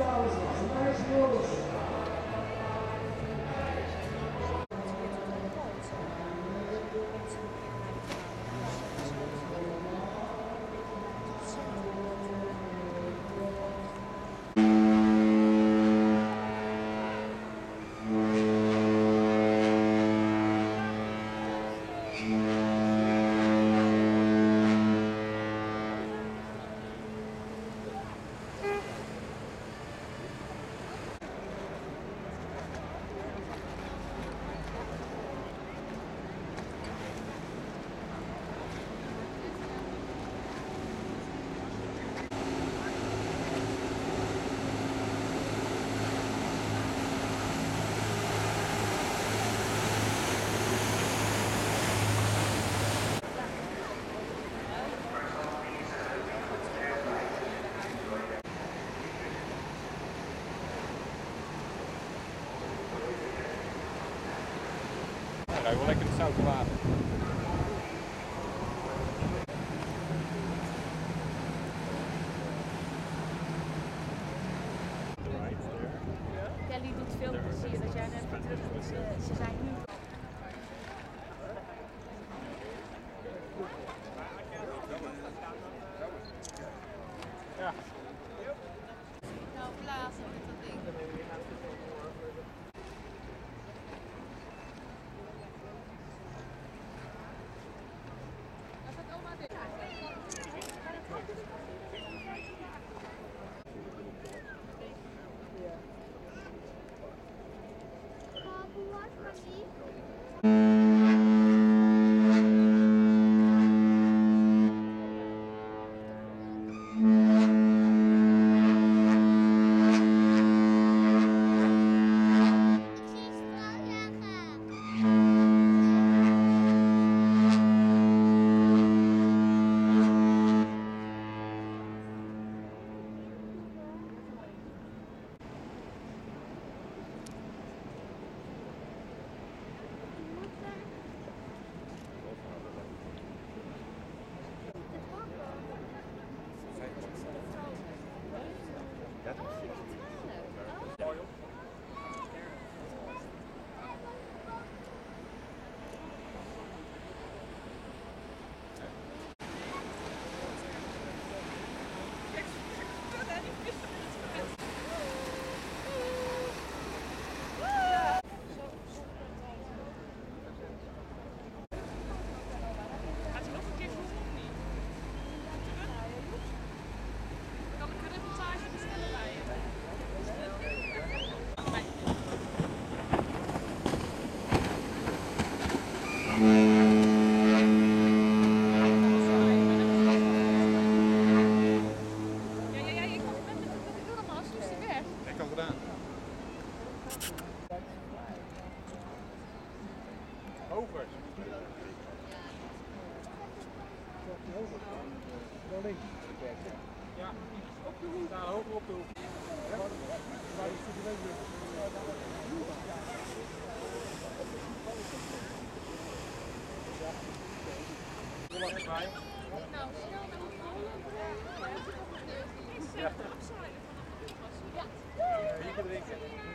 Carlos, mais novos. gesproken water. Kelly doet veel plezier dat jij net terug moet. Eh, ze zijn nu. Ja. Nou, blazen met dat ding. Nou, snel naar Holland. Ja. Ja. Ja. Ja. Ja. Ja. Ja. Ja.